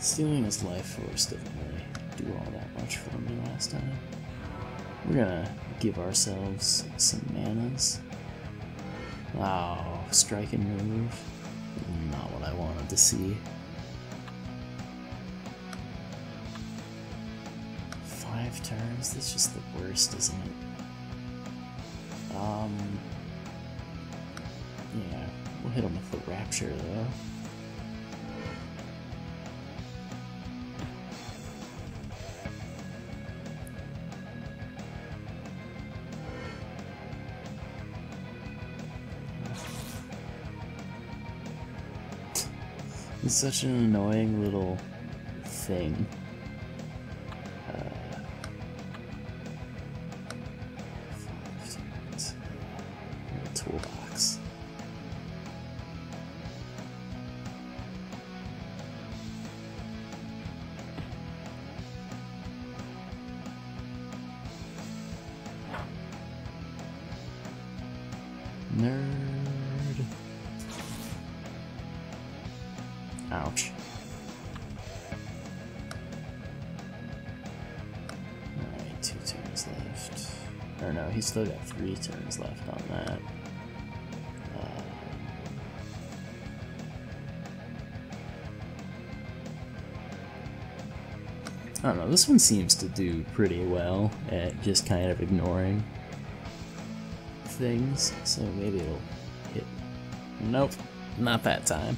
Stealing his life force didn't really do all that much for me last time. We're gonna give ourselves some manas. Wow, strike and move. Not what I wanted to see. Five turns? That's just the worst, isn't it? Um. Yeah, we'll hit him with the Rapture though. It's such an annoying little thing. Ouch. Alright, two turns left. Or no, he's still got three turns left on that. Uh, I don't know, this one seems to do pretty well at just kind of ignoring things, so maybe it'll hit. Nope, not that time.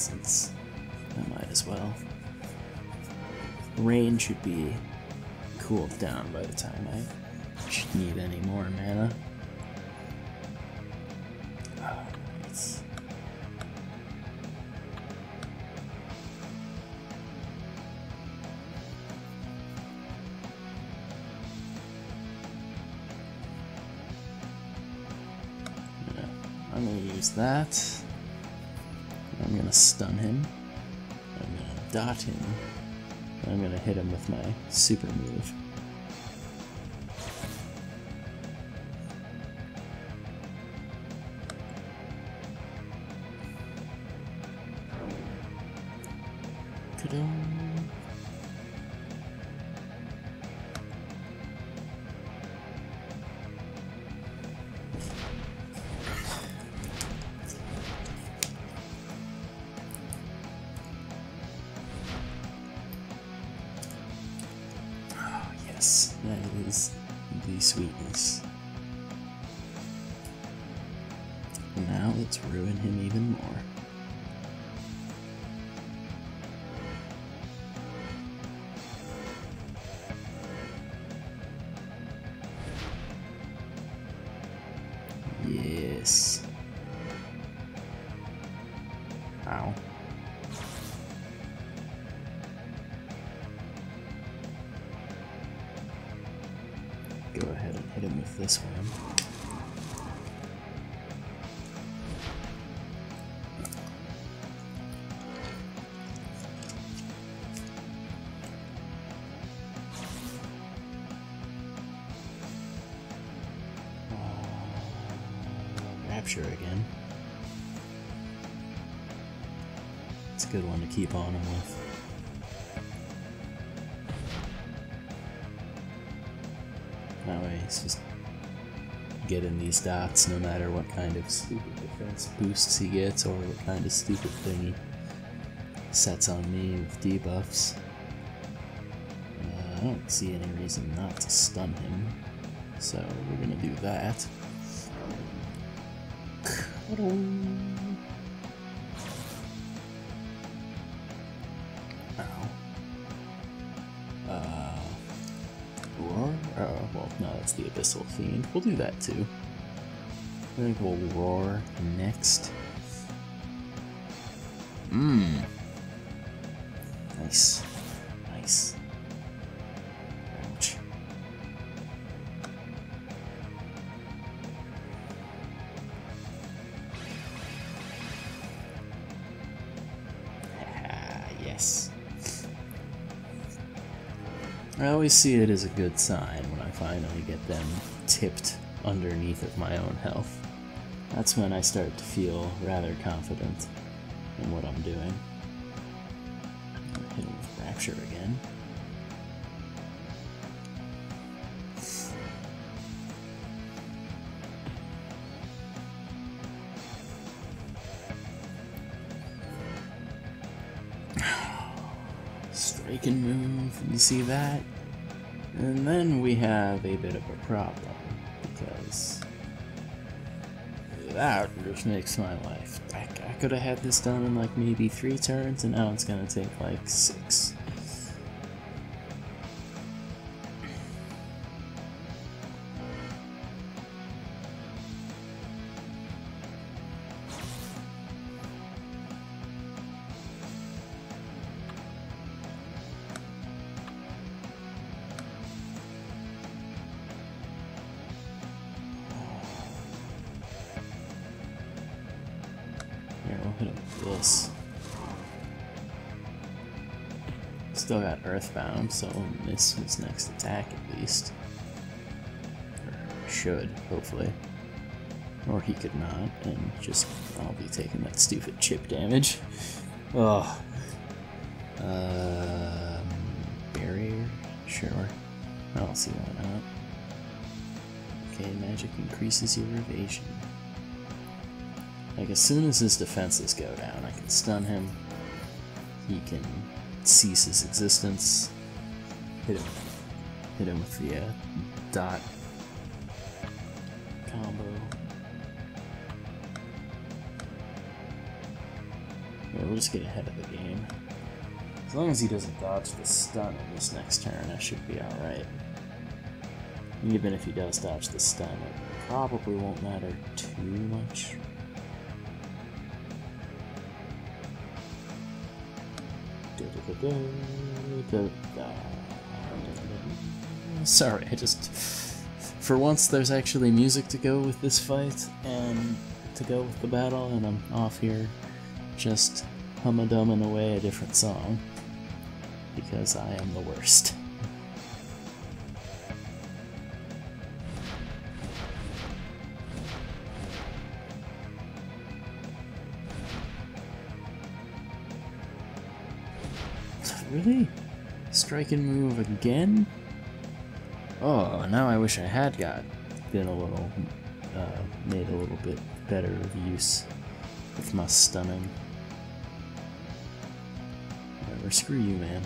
Since I might as well. Rain should be cooled down by the time I need any more mana. Ah, Yeah, I'm gonna use that. I'm gonna stun him. I'm gonna dot him. I'm gonna hit him with my super move. Sweetness. Now let's ruin him even more. Yes. Ow. This. Uh, Rapture again. It's a good one to keep on him with. That way he's just getting these dots no matter what kind of stupid defense boosts he gets or what kind of stupid thing he sets on me with debuffs. Uh, I don't see any reason not to stun him, so we're gonna do that. the Abyssal Fiend. We'll do that too. I think we'll roar next. Mmm. Nice. Nice. Ouch. Ah, yes. I always see it as a good sign I finally get them tipped underneath of my own health. That's when I start to feel rather confident in what I'm doing. Hit with Rapture again. Striking move, you see that? And then we have a bit of a problem, because that just makes my life. I, I could have had this done in like maybe three turns, and now it's gonna take like six. This. Still got Earthbound, so we'll miss his next attack at least. Or should, hopefully. Or he could not, and just I'll be taking that stupid chip damage. Oh. Um, barrier? Sure. I don't see why not. Okay, magic increases your evasion. Like, as soon as his defenses go down, I can stun him. He can cease his existence. Hit him. Hit him with the uh, dot combo. Yeah, we'll just get ahead of the game. As long as he doesn't dodge the stun in this next turn, I should be alright. Even if he does dodge the stun, it probably won't matter too much. Sorry, I just. For once, there's actually music to go with this fight and to go with the battle, and I'm off here just hum-a-dumming away a different song because I am the worst. Really? Strike and move again? Oh, now I wish I had got been a little, uh, made a little bit better of use with my stunning. Whatever, screw you, man.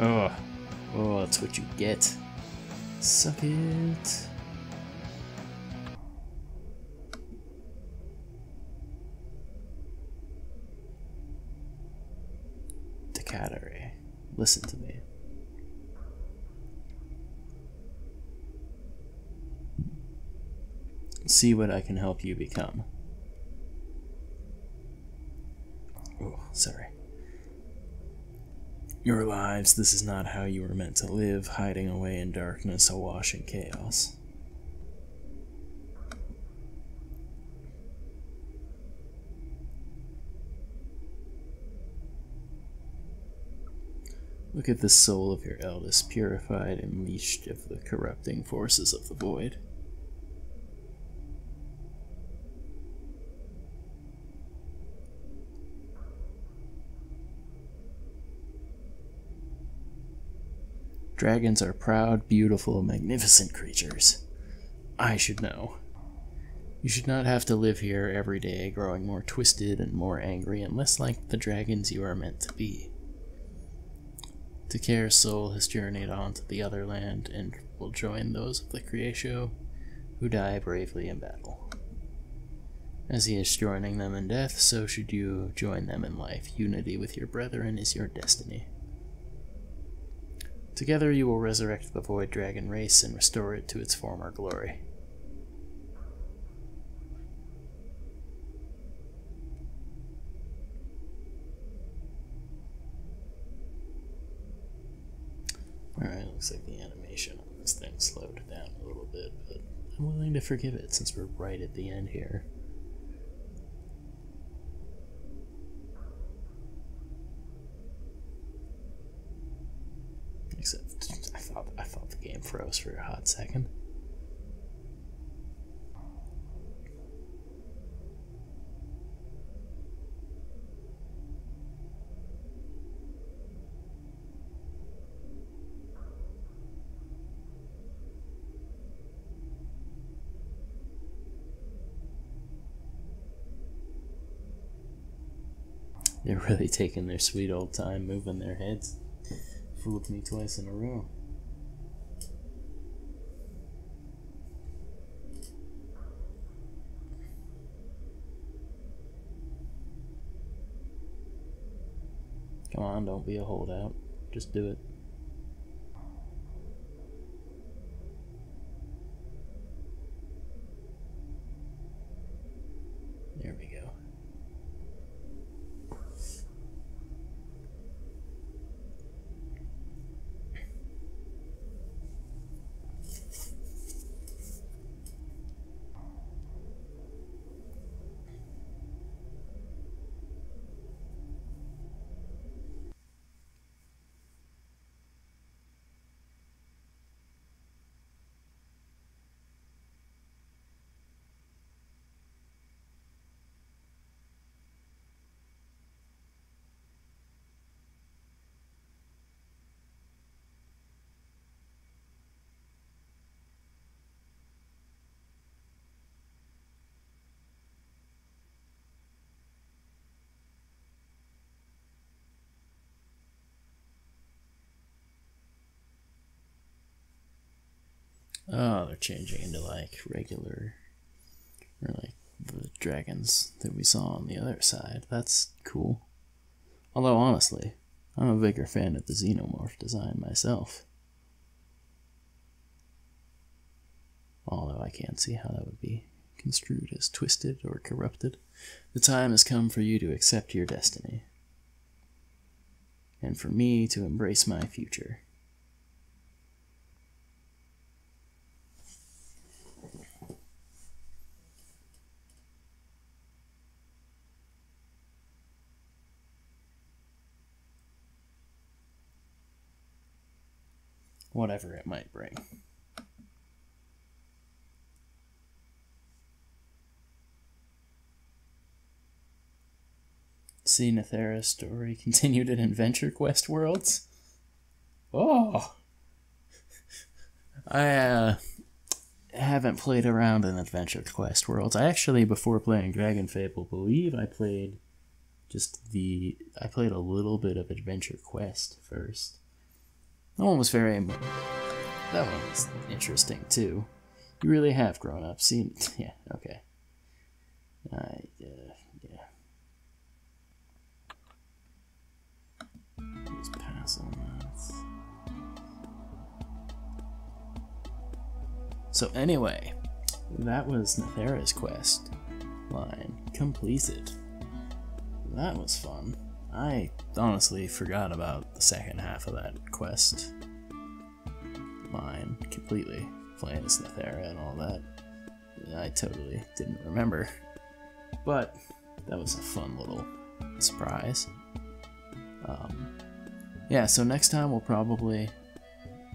Oh, oh, that's what you get. Suck it. Decattery, listen to me. See what I can help you become. Oh, sorry. Your lives, this is not how you were meant to live, hiding away in darkness, awash in chaos. Look at the soul of your eldest, purified and leashed of the corrupting forces of the void. Dragons are proud, beautiful, magnificent creatures. I should know. You should not have to live here every day growing more twisted and more angry and less like the dragons you are meant to be. Takere's soul has journeyed on to the other land and will join those of the Creatio who die bravely in battle. As he is joining them in death, so should you join them in life. Unity with your brethren is your destiny. Together you will resurrect the Void Dragon race and restore it to its former glory. Alright, looks like the animation on this thing slowed down a little bit, but I'm willing to forgive it since we're right at the end here. Except I thought I thought the game froze for a hot second. They're really taking their sweet old time moving their heads. Fooled me twice in a row. Come on, don't be a holdout. Just do it. There we go. Oh, they're changing into like regular, or like the dragons that we saw on the other side. That's cool. Although, honestly, I'm a bigger fan of the xenomorph design myself. Although I can't see how that would be construed as twisted or corrupted. The time has come for you to accept your destiny, and for me to embrace my future. Whatever it might bring. See Nythera's story continued in Adventure Quest Worlds. Oh, I uh, haven't played around in Adventure Quest Worlds. I actually, before playing Dragon Fable, believe I played just the. I played a little bit of Adventure Quest first. That one was very. That one was interesting too. You really have grown up. Seen. Yeah. Okay. I. Uh, yeah. Just pass on that. So anyway, that was Nythera's quest line completed. That was fun. I honestly forgot about the second half of that quest line completely. Playing as Nythera and all that. I totally didn't remember. But that was a fun little surprise. Um, yeah, so next time we'll probably,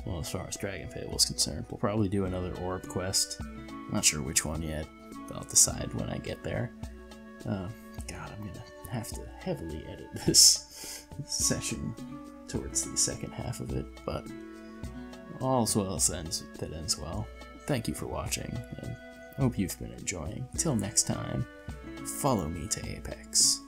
well, as far as Dragon Fable is concerned, we'll probably do another orb quest. I'm not sure which one yet. I'll decide when I get there. Uh, God, I'm gonna have to heavily edit this session towards the second half of it, but all's well that ends, that ends well. Thank you for watching, and hope you've been enjoying. Till next time, follow me to Apex.